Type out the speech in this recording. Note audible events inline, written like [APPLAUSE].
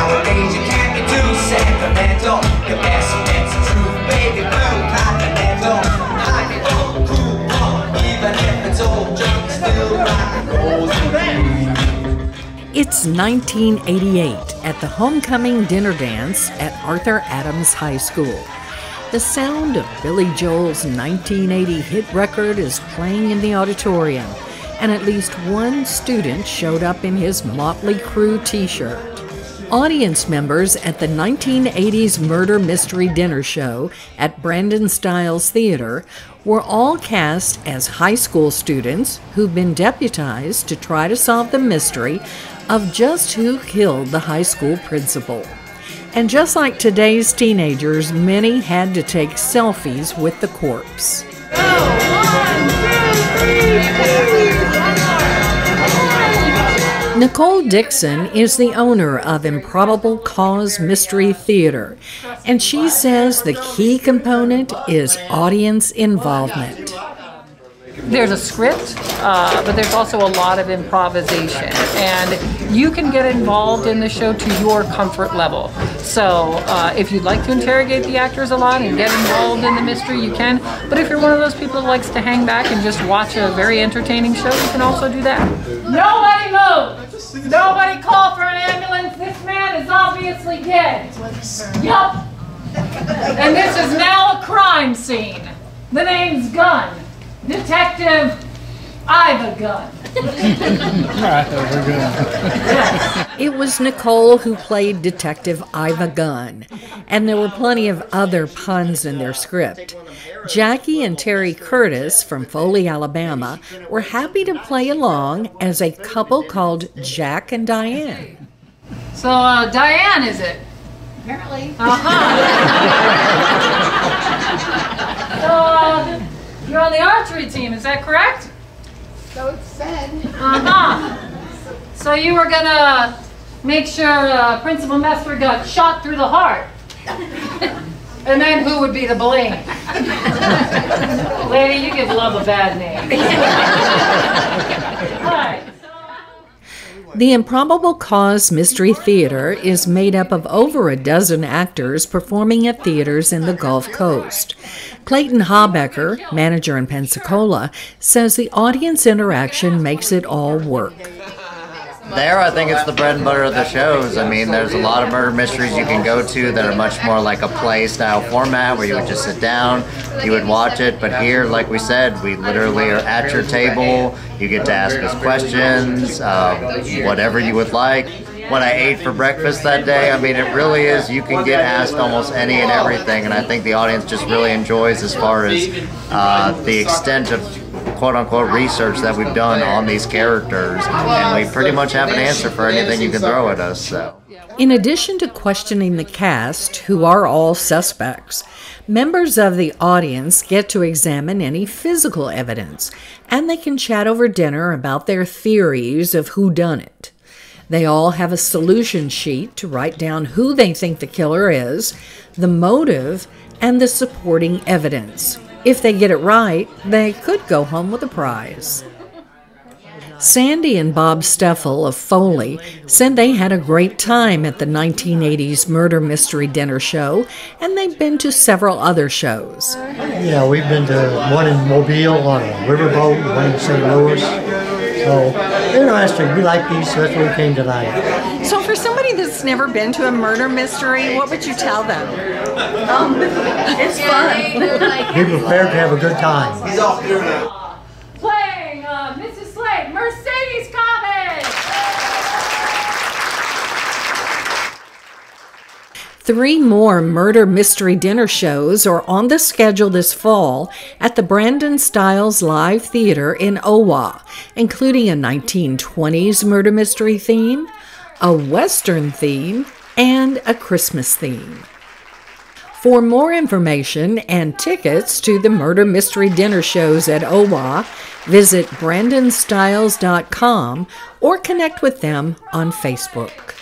Nowadays you can't be too sentimental. Best bet's truth, baby continental. Old oh, cool oh, even if it's old junk, still rock and It's 1988 at the homecoming dinner dance at Arthur Adams High School. The sound of Billy Joel's 1980 hit record is playing in the auditorium, and at least one student showed up in his Motley Crue t shirt. Audience members at the 1980s Murder Mystery Dinner Show at Brandon Styles Theater were all cast as high school students who've been deputized to try to solve the mystery of just who killed the high school principal. And just like today's teenagers, many had to take selfies with the corpse. Nicole Dixon is the owner of Improbable Cause Mystery Theater, and she says the key component is audience involvement. There's a script, uh, but there's also a lot of improvisation, and you can get involved in the show to your comfort level. So, uh, if you'd like to interrogate the actors a lot and get involved in the mystery, you can. But if you're one of those people who likes to hang back and just watch a very entertaining show, you can also do that. Nobody move! Nobody call for an ambulance. This man is obviously dead. Yup. And this is now a crime scene. The name's Gunn. Detective I've a gun. [LAUGHS] It was Nicole who played Detective Iva Gunn, and there were plenty of other puns in their script. Jackie and Terry Curtis from Foley, Alabama, were happy to play along as a couple called Jack and Diane. So, uh, Diane, is it? Apparently. Uh-huh. [LAUGHS] so, uh, you're on the archery team, is that correct? So it's said. Uh-huh. So you were gonna make sure uh, Principal Messer got shot through the heart. And then who would be the blame? [LAUGHS] Lady, you give love a bad name. [LAUGHS] All right. The Improbable Cause Mystery Theater is made up of over a dozen actors performing at theaters in the Gulf Coast. Clayton Habecker, manager in Pensacola, says the audience interaction makes it all work. There, I think it's the bread and butter of the shows. I mean, there's a lot of murder mysteries you can go to that are much more like a play style format where you would just sit down, you would watch it. But here, like we said, we literally are at your table. You get to ask us questions, uh, whatever you would like. What I ate for breakfast that day, I mean, it really is, you can get asked almost any and everything. And I think the audience just really enjoys as far as uh, the extent of quote unquote research that we've done on these characters, and we pretty much have an answer for anything you can throw at us. So. In addition to questioning the cast, who are all suspects, members of the audience get to examine any physical evidence, and they can chat over dinner about their theories of who done it. They all have a solution sheet to write down who they think the killer is, the motive, and the supporting evidence. If they get it right, they could go home with a prize. Sandy and Bob Steffel of Foley said they had a great time at the 1980s Murder Mystery Dinner Show, and they've been to several other shows. Yeah, we've been to one in Mobile on a riverboat, one in St. Louis. So interesting. We like these, so that's why we came tonight. So, for somebody that's never been to a murder mystery, what would you tell them? It's fun. Be [LAUGHS] prepared to have a good time. He's off here now. Playing uh, Mrs. Slade, Mercedes Cobbage. Three more murder mystery dinner shows are on the schedule this fall at the Brandon Styles Live Theater in Owa, including a 1920s murder mystery theme, a Western theme, and a Christmas theme. For more information and tickets to the murder mystery dinner shows at OWA, visit brandonstyles.com or connect with them on Facebook.